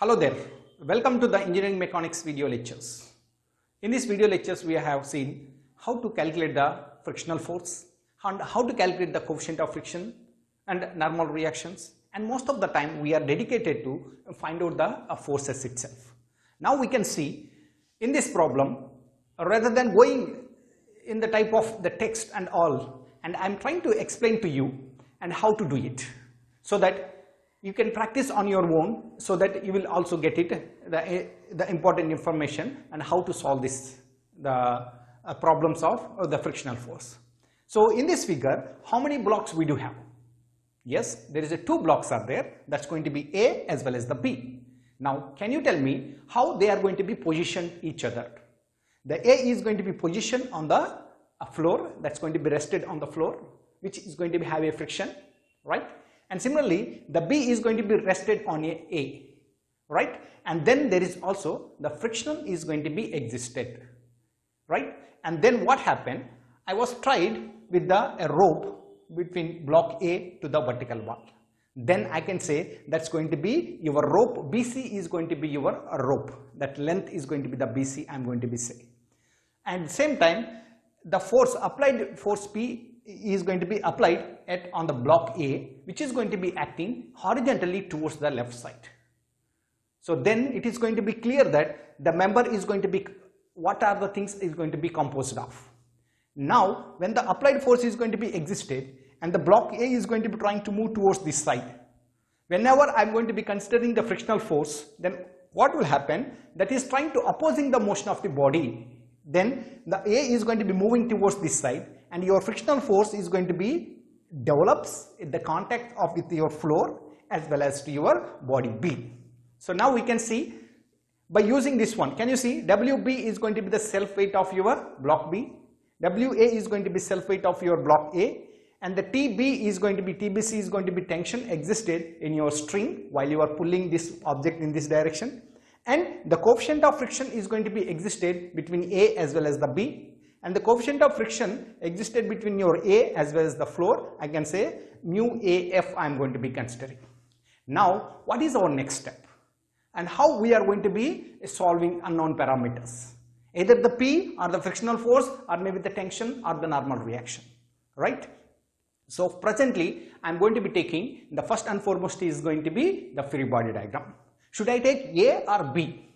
Hello there, welcome to the engineering mechanics video lectures. In this video lectures we have seen how to calculate the frictional force and how to calculate the coefficient of friction and normal reactions and most of the time we are dedicated to find out the uh, forces itself. Now we can see in this problem rather than going in the type of the text and all and I am trying to explain to you and how to do it so that you can practice on your own so that you will also get it the, the important information and how to solve this the uh, problems of uh, the frictional force. So in this figure how many blocks we do have? Yes, there is a two blocks are there that's going to be A as well as the B. Now can you tell me how they are going to be positioned each other? The A is going to be positioned on the floor that's going to be rested on the floor which is going to be have a friction right and similarly the B is going to be rested on a A right? And then there is also the friction is going to be existed right? And then what happened? I was tried with the a rope between block A to the vertical wall. Then I can say that's going to be your rope BC is going to be your rope. That length is going to be the BC I'm going to be saying and same time the force applied force P is going to be applied at on the block A which is going to be acting horizontally towards the left side. So then it is going to be clear that the member is going to be what are the things is going to be composed of. Now when the applied force is going to be existed and the block A is going to be trying to move towards this side. Whenever I am going to be considering the frictional force then what will happen that is trying to opposing the motion of the body then the A is going to be moving towards this side and your frictional force is going to be develops in the contact of with your floor as well as to your body B. So now we can see by using this one can you see WB is going to be the self weight of your block B, WA is going to be self weight of your block A. And the TB is going to be TBC is going to be tension existed in your string while you are pulling this object in this direction. And the coefficient of friction is going to be existed between A as well as the B and the coefficient of friction existed between your A as well as the floor I can say mu AF I am going to be considering. Now what is our next step and how we are going to be solving unknown parameters either the P or the frictional force or maybe the tension or the normal reaction right. So presently I am going to be taking the first and foremost is going to be the free body diagram. Should I take A or B?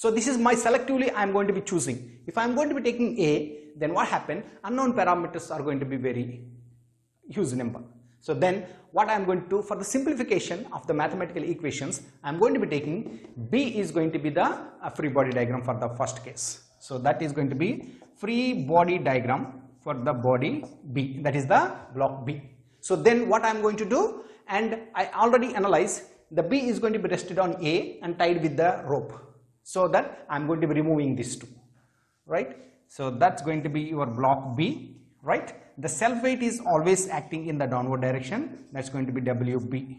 So this is my selectively I am going to be choosing. If I am going to be taking A, then what happened? Unknown parameters are going to be very huge number. So then what I am going to do for the simplification of the mathematical equations, I am going to be taking B is going to be the uh, free body diagram for the first case. So that is going to be free body diagram for the body B that is the block B. So then what I am going to do and I already analyzed the B is going to be rested on A and tied with the rope. So that I am going to be removing this two, right. So that's going to be your block B, right. The self weight is always acting in the downward direction, that's going to be WB,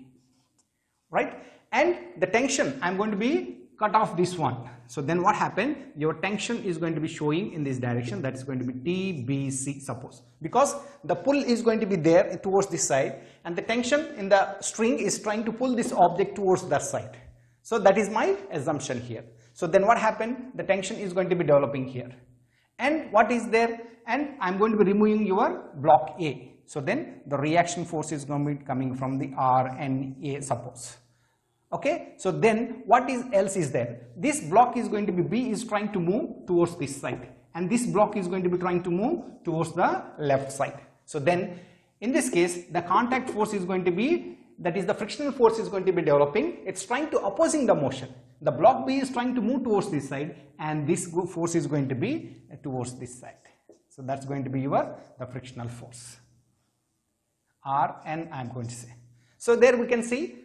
right. And the tension I am going to be cut off this one. So then what happened? Your tension is going to be showing in this direction that is going to be TBC suppose because the pull is going to be there towards this side and the tension in the string is trying to pull this object towards that side. So that is my assumption here. So then what happened? The tension is going to be developing here. And what is there? And I am going to be removing your block A. So then the reaction force is going to be coming from the RNA suppose. Okay? So then what is else is there? This block is going to be b is trying to move towards this side. And this block is going to be trying to move towards the left side. So then in this case the contact force is going to be that is the frictional force is going to be developing. It's trying to opposing the motion the block b is trying to move towards this side and this force is going to be towards this side. So that's going to be your the frictional force. R and i'm going to say. So there we can see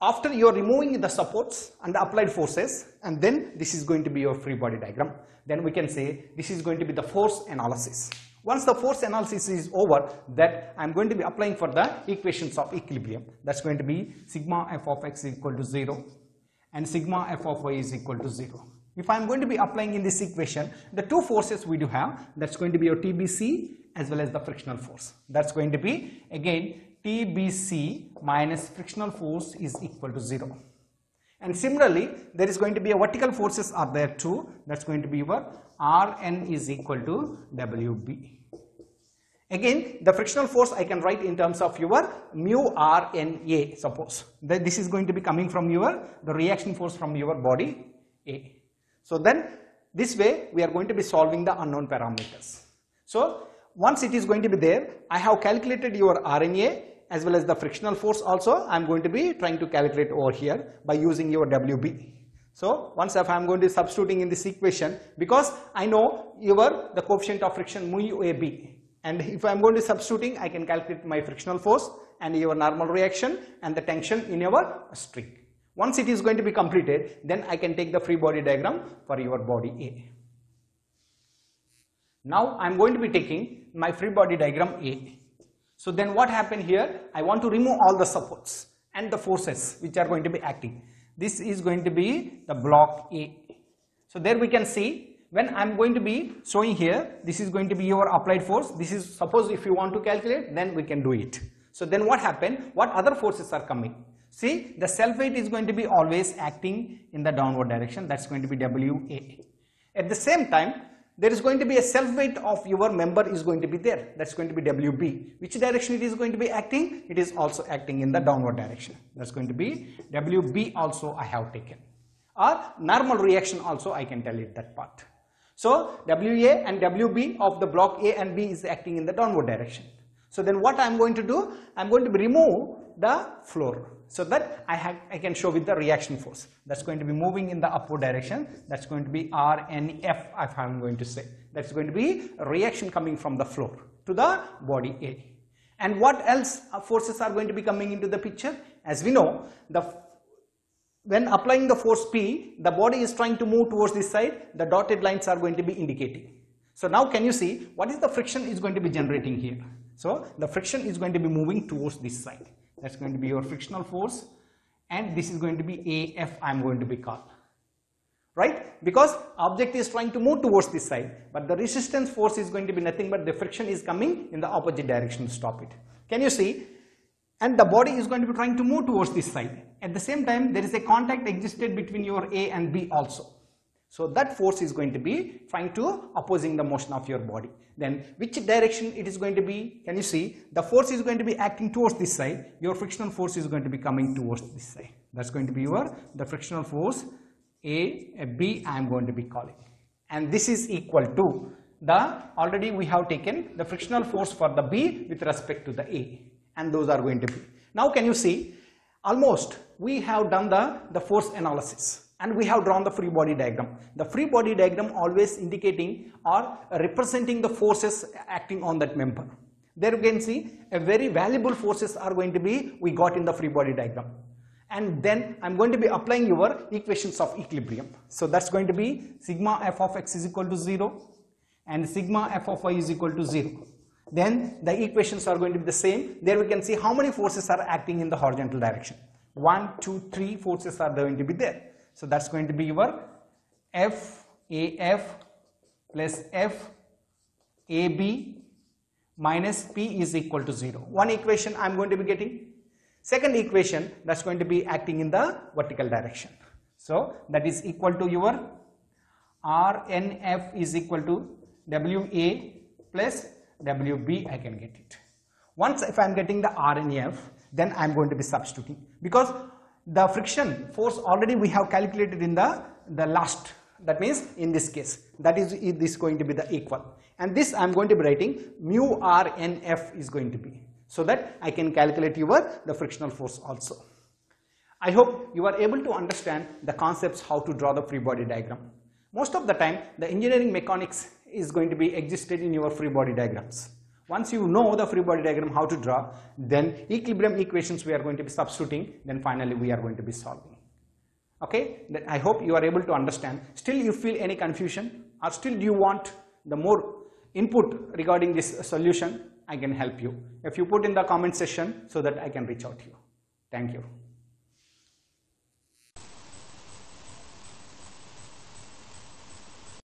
after you are removing the supports and the applied forces and then this is going to be your free body diagram. Then we can say this is going to be the force analysis. Once the force analysis is over that I am going to be applying for the equations of equilibrium. That's going to be sigma f of x equal to 0 and sigma f of y is equal to 0 if I am going to be applying in this equation the two forces we do have that's going to be your TBC as well as the frictional force that's going to be again TBC minus frictional force is equal to 0. And similarly, there is going to be a vertical forces are there too. That's going to be your Rn is equal to Wb. Again, the frictional force I can write in terms of your mu Rna, suppose. That this is going to be coming from your, the reaction force from your body A. So then, this way we are going to be solving the unknown parameters. So, once it is going to be there, I have calculated your RNA as well as the frictional force also I am going to be trying to calculate over here by using your WB. So once if I am going to be substituting in this equation because I know your the coefficient of friction mu AB and if I am going to substituting I can calculate my frictional force and your normal reaction and the tension in your string. Once it is going to be completed then I can take the free body diagram for your body A. Now I am going to be taking my free body diagram A so then what happened here? I want to remove all the supports and the forces which are going to be acting. This is going to be the block A. So there we can see when I'm going to be showing here, this is going to be your applied force. This is suppose if you want to calculate, then we can do it. So then what happened? What other forces are coming? See, the self weight is going to be always acting in the downward direction. That's going to be WA. At the same time, there is going to be a self weight of your member is going to be there that's going to be WB which direction it is going to be acting it is also acting in the downward direction that's going to be WB also I have taken or normal reaction also I can tell it that part so WA and WB of the block A and B is acting in the downward direction so then what I am going to do I am going to remove the floor so that I, have, I can show with the reaction force. That's going to be moving in the upward direction. That's going to be RNF if I'm going to say. That's going to be a reaction coming from the floor to the body A. And what else uh, forces are going to be coming into the picture? As we know, the when applying the force P, the body is trying to move towards this side, the dotted lines are going to be indicating. So now can you see what is the friction is going to be generating here? So the friction is going to be moving towards this side. That's going to be your frictional force and this is going to be AF I'm going to be called. Right? Because object is trying to move towards this side but the resistance force is going to be nothing but the friction is coming in the opposite direction. To stop it. Can you see and the body is going to be trying to move towards this side at the same time there is a contact existed between your A and B also so that force is going to be trying to opposing the motion of your body. Then which direction it is going to be? Can you see? The force is going to be acting towards this side. Your frictional force is going to be coming towards this side. That's going to be your the frictional force A, a B I am going to be calling. And this is equal to the already we have taken the frictional force for the B with respect to the A and those are going to be. Now can you see almost we have done the, the force analysis and we have drawn the free body diagram. The free body diagram always indicating or representing the forces acting on that member. There you can see a very valuable forces are going to be we got in the free body diagram. And then I'm going to be applying your equations of equilibrium. So that's going to be sigma f of x is equal to 0 and sigma f of y is equal to 0. Then the equations are going to be the same. There we can see how many forces are acting in the horizontal direction. One, two, three forces are going to be there. So that's going to be your F AF plus F AB minus P is equal to 0. One equation I am going to be getting. Second equation that's going to be acting in the vertical direction. So that is equal to your RNF is equal to WA plus WB I can get it. Once if I am getting the RNF then I am going to be substituting because the friction force already we have calculated in the, the last that means in this case that is this going to be the equal and this I am going to be writing mu r n f is going to be so that I can calculate your the frictional force also. I hope you are able to understand the concepts how to draw the free body diagram. Most of the time the engineering mechanics is going to be existed in your free body diagrams. Once you know the free body diagram how to draw, then equilibrium equations we are going to be substituting, then finally we are going to be solving. Okay, then I hope you are able to understand. Still you feel any confusion or still do you want the more input regarding this solution, I can help you. If you put in the comment section so that I can reach out to you. Thank you.